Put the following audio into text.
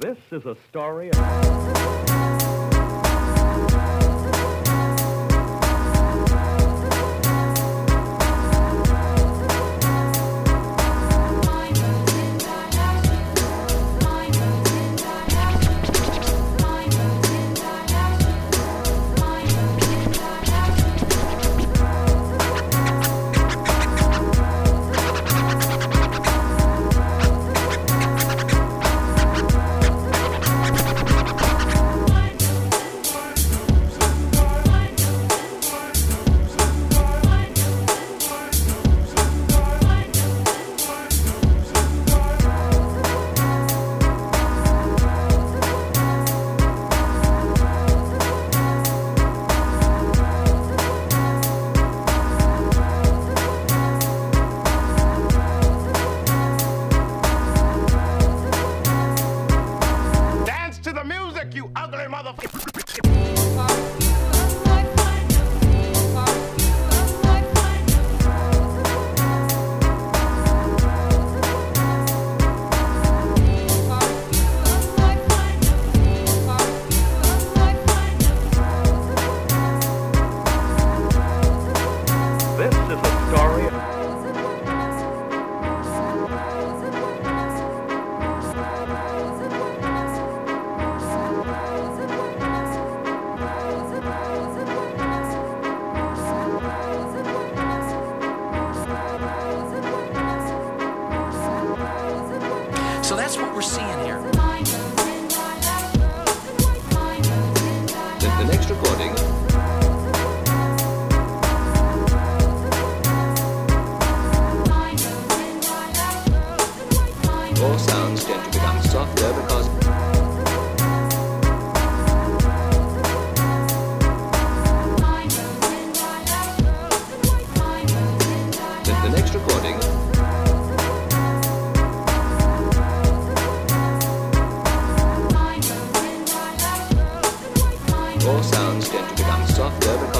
This is a story. Of- So that's what we're seeing here. all sounds tend to become softer because the next recording. All sounds tend to become softer because